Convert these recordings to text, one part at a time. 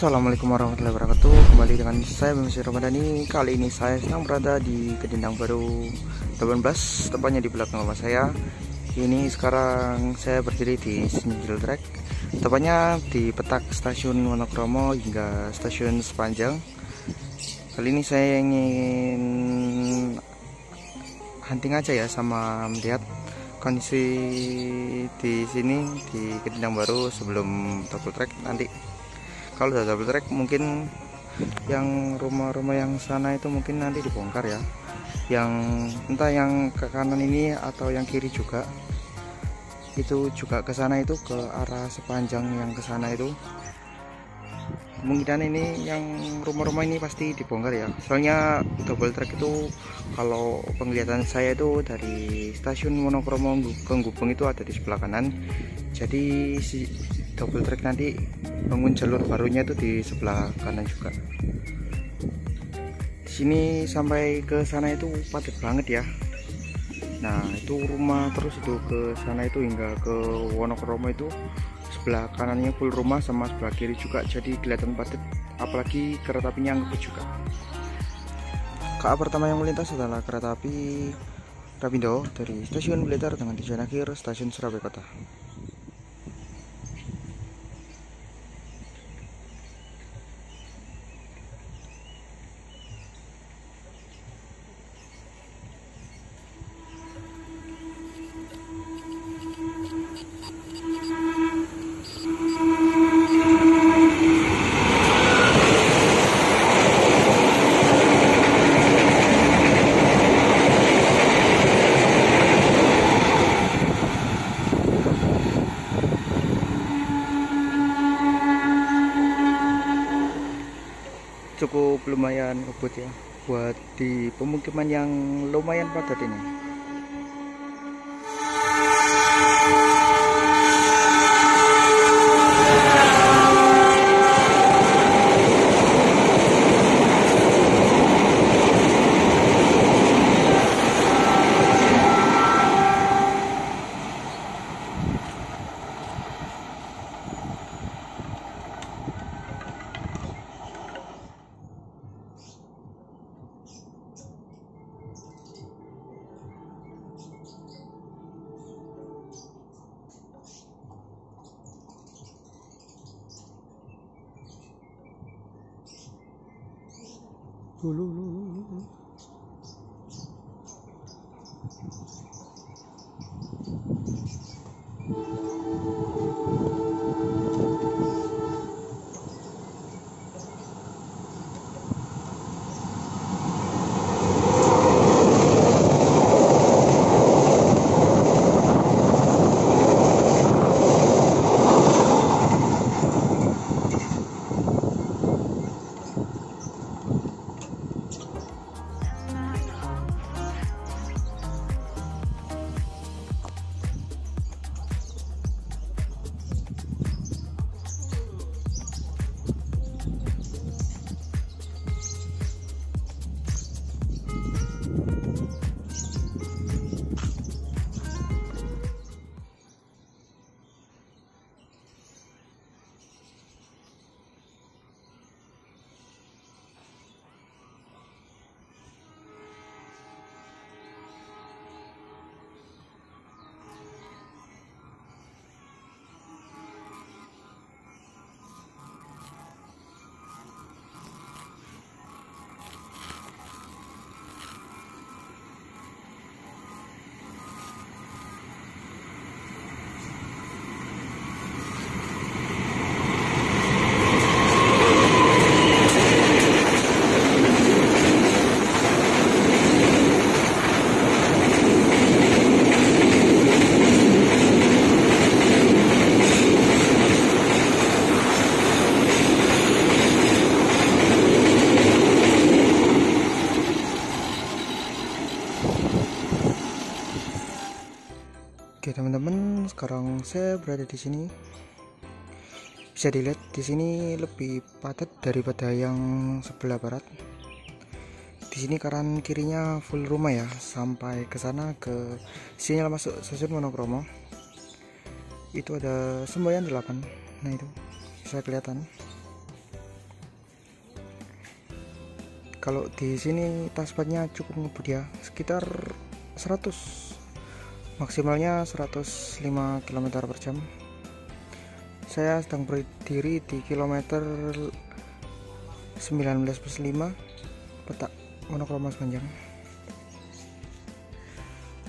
Assalamualaikum warahmatullahi wabarakatuh. Kembali dengan saya Bimsi Ramadhani. Kali ini saya sedang berada di Kedindang Baru 18 Tepatnya di belakang rumah saya. Ini sekarang saya berdiri di Sinjil Track Tepatnya di petak stasiun Wonokromo hingga stasiun Sepanjang. Kali ini saya ingin hunting aja ya sama melihat kondisi di sini di Kedindang Baru sebelum double track nanti kalau udah double track mungkin yang rumah-rumah yang sana itu mungkin nanti dibongkar ya. Yang entah yang ke kanan ini atau yang kiri juga. Itu juga ke sana itu ke arah sepanjang yang ke sana itu. Kemungkinan ini yang rumah-rumah ini pasti dibongkar ya. Soalnya double track itu kalau penglihatan saya itu dari stasiun Monokromo ke Gubeng itu ada di sebelah kanan. Jadi si double track nanti bangun jalur barunya itu di sebelah kanan juga. Di sini sampai ke sana itu padat banget ya. Nah itu rumah terus itu ke sana itu hingga ke Wonokromo itu sebelah kanannya full rumah sama sebelah kiri juga jadi kelihatan padat. Apalagi kereta apinya ngebut juga. KA pertama yang melintas adalah kereta api Rapindo dari stasiun Blitar dengan tujuan akhir stasiun Surabaya Kota. Cukup lumayan ngebut ya buat di pemukiman yang lumayan padat ini lô lô lô lô lô Teman-teman, sekarang saya berada di sini. Bisa dilihat di sini lebih padat daripada yang sebelah barat. Di sini kanan kirinya full rumah ya, sampai ke sana ke sinyal masuk stasiun Monokromo. Itu ada semboyan 8. Nah itu bisa kelihatan. kalau di sini taspatnya cukup ngebut ya sekitar 100 maksimalnya 105 km per jam. Saya sedang berdiri di kilometer 19 plus 5 petak monokromo panjang.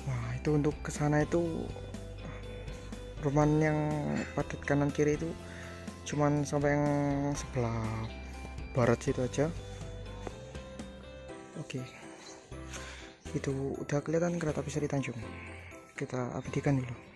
Wah itu untuk ke sana itu rumah yang padat kanan kiri itu cuman sampai yang sebelah barat situ aja. Oke. Itu udah kelihatan kereta api Seri Tanjung kita abadikan dulu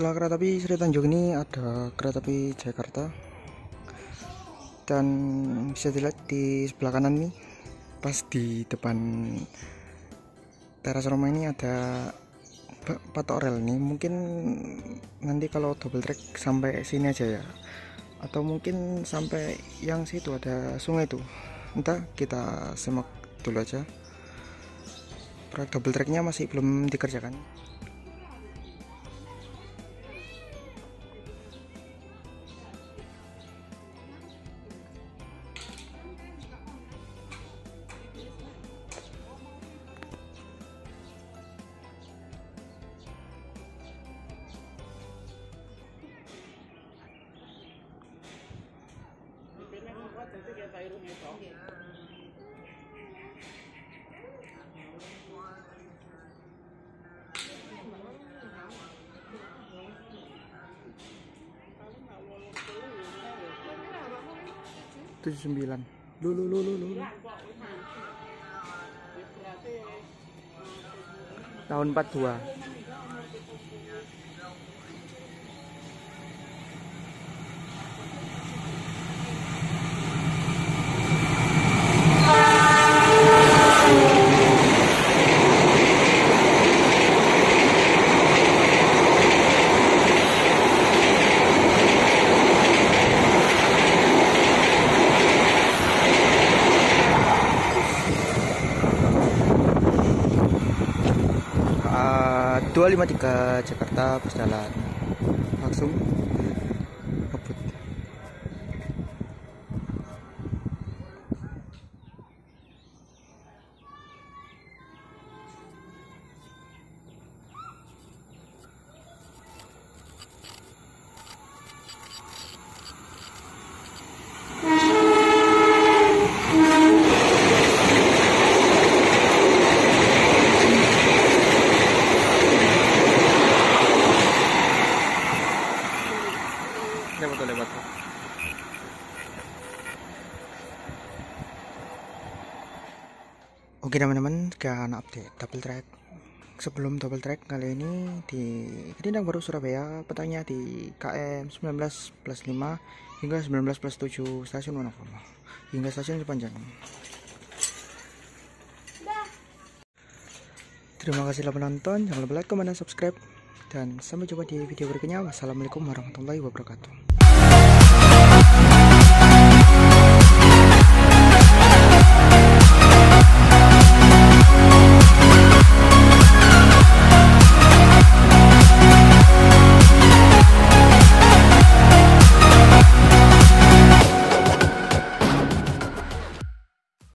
setelah kereta api Sri Tanjung ini ada kereta api Jakarta. Dan bisa dilihat di sebelah kanan nih pas di depan teras rumah ini ada patok rel nih mungkin nanti kalau double track sampai sini aja ya. Atau mungkin sampai yang situ ada sungai itu. Entah kita semak dulu aja. Proyek double tracknya masih belum dikerjakan tujuh sembilan. Lu lu lu lu lu tahun empat dua dua lima tiga Jakarta berjalan langsung ngebut lewat tuh lewat tuh. Oke teman-teman, update double track. Sebelum double track kali ini di Kedindang Baru Surabaya, petangnya di KM 19 plus 5 hingga 19 plus 7 stasiun Wonosobo hingga stasiun sepanjang. Terima kasih telah menonton, jangan lupa like, comment, dan subscribe. Dan sampai jumpa di video berikutnya. Wassalamualaikum warahmatullahi wabarakatuh.